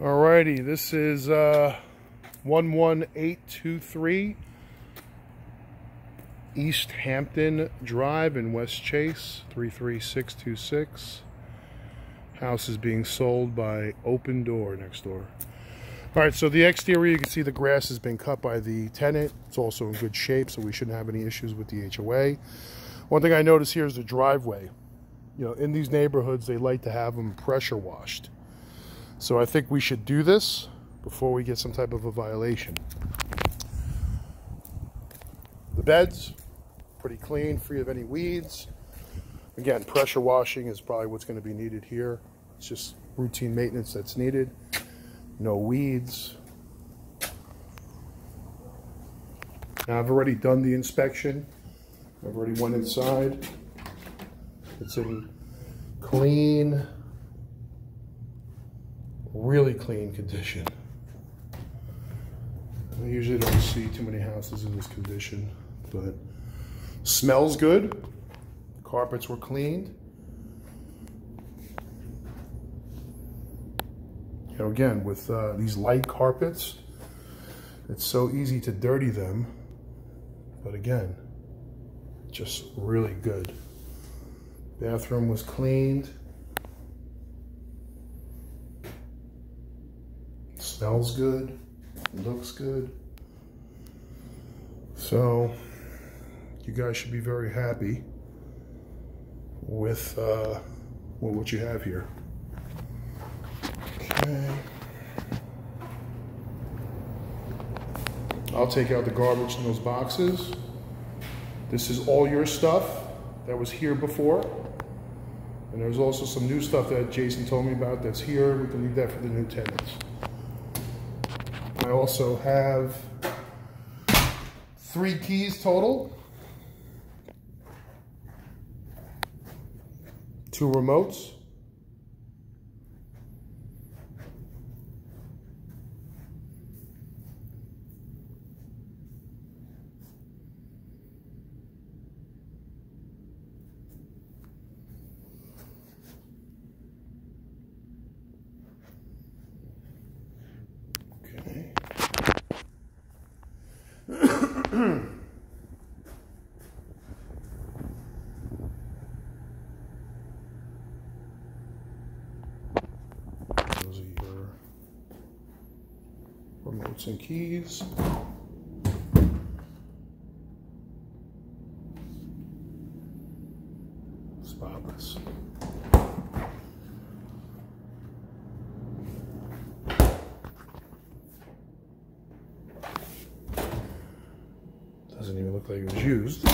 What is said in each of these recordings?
Alrighty, this is uh, 11823 East Hampton Drive in West Chase, 33626. House is being sold by Open Door next door. Alright, so the exterior, you can see the grass has been cut by the tenant. It's also in good shape, so we shouldn't have any issues with the HOA. One thing I notice here is the driveway. You know, in these neighborhoods, they like to have them pressure washed. So I think we should do this before we get some type of a violation. The beds, pretty clean, free of any weeds. Again, pressure washing is probably what's going to be needed here. It's just routine maintenance that's needed. No weeds. Now I've already done the inspection. I've already went inside. It's in clean, really clean condition. I usually don't see too many houses in this condition, but smells good. Carpets were cleaned. You know, again, with uh, these light carpets, it's so easy to dirty them. But again, just really good. Bathroom was cleaned. Smells good, looks good. So you guys should be very happy with, uh, what you have here. Okay. I'll take out the garbage in those boxes. This is all your stuff that was here before. And there's also some new stuff that Jason told me about that's here. We can leave that for the new tenants. I also have three keys total. Two remotes. Those are your remotes and keys. Spotless. Doesn't even look like it was used.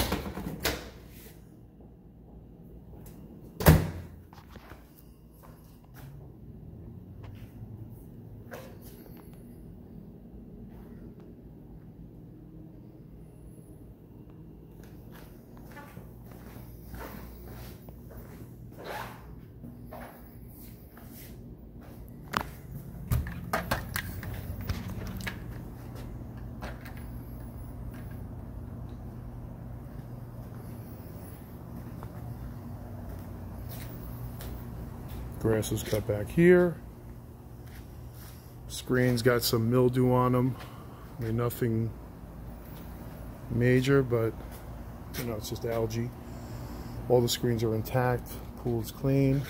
Grass was cut back here. Screen's got some mildew on them. I mean, nothing major, but you know, it's just algae. All the screens are intact. Pool's clean.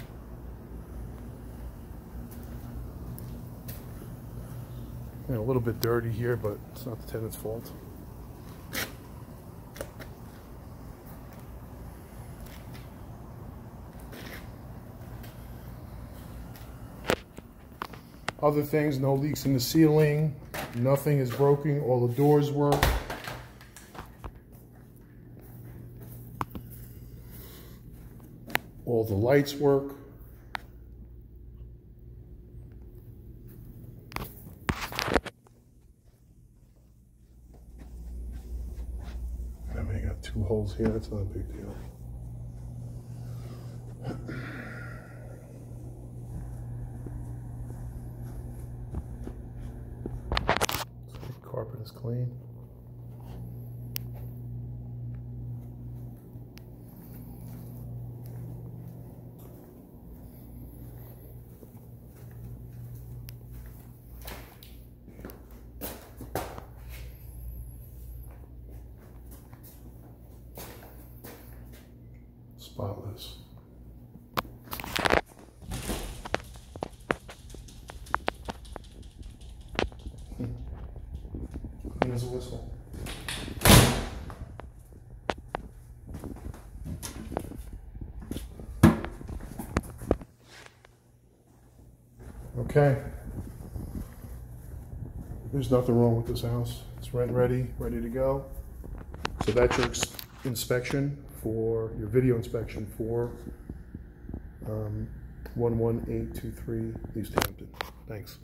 A little bit dirty here, but it's not the tenant's fault. Other things, no leaks in the ceiling, nothing is broken, all the doors work. All the lights work. I mean, I got two holes here, that's not a big deal. clean. Spotless. Okay. There's nothing wrong with this house. It's rent ready, ready to go. So that's your inspection for, your video inspection for um, 11823 East Hampton. Thanks.